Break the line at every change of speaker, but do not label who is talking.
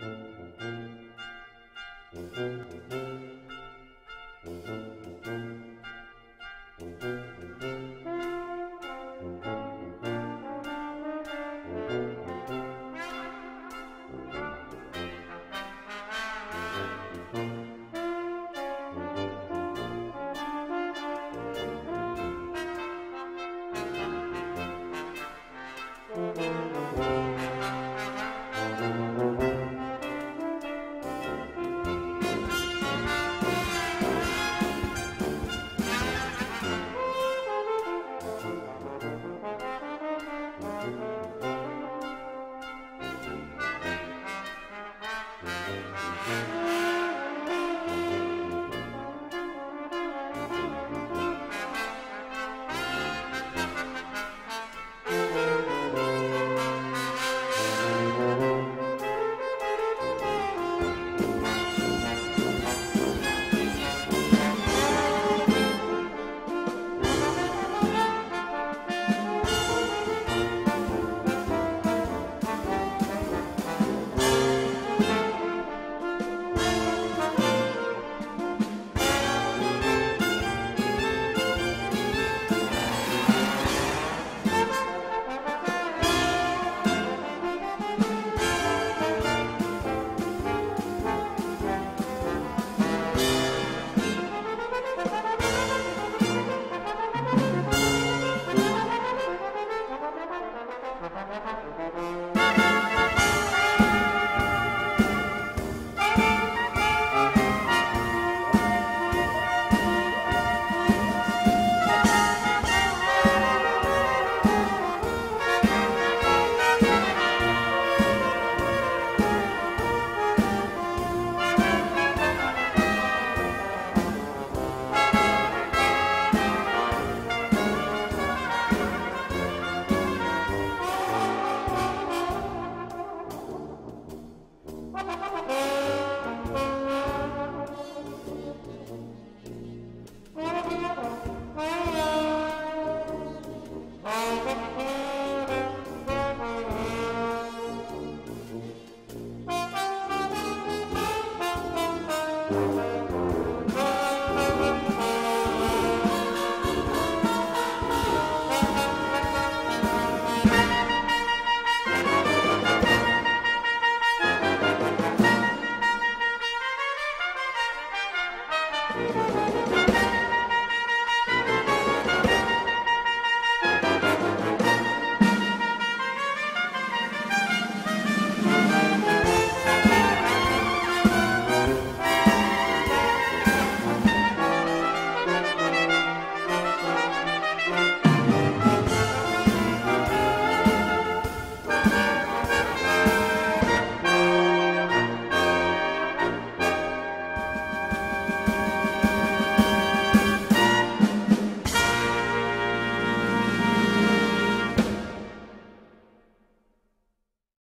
thank you
Música
Thank you.